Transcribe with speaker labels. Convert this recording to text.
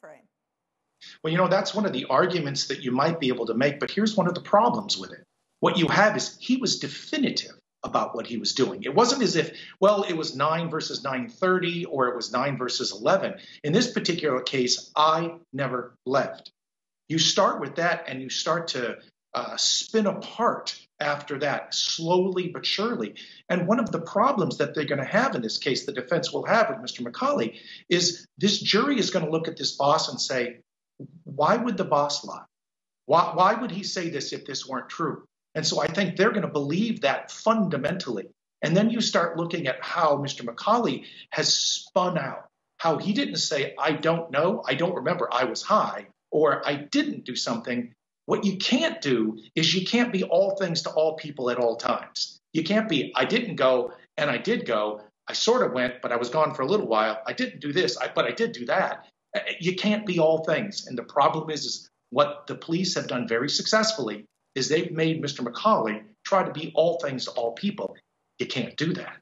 Speaker 1: frame.
Speaker 2: Well, you know, that's one of the arguments that you might be able to make, but here's one of the problems with it. What you have is he was definitive about what he was doing. It wasn't as if, well, it was 9 versus 930 or it was 9 versus 11. In this particular case, I never left. You start with that and you start to uh, spin apart after that, slowly but surely. And one of the problems that they're going to have in this case, the defense will have with Mr. McCauley, is this jury is going to look at this boss and say, why would the boss lie? Why, why would he say this if this weren't true? And so I think they're going to believe that fundamentally. And then you start looking at how Mr. McCauley has spun out, how he didn't say, I don't know, I don't remember, I was high, or I didn't do something. What you can't do is you can't be all things to all people at all times. You can't be, I didn't go and I did go. I sort of went, but I was gone for a little while. I didn't do this, but I did do that. Uh, uh, you can't be all things. And the problem is, is what the police have done very successfully is they've made Mr. McCauley try to be all things to all people. You can't do that.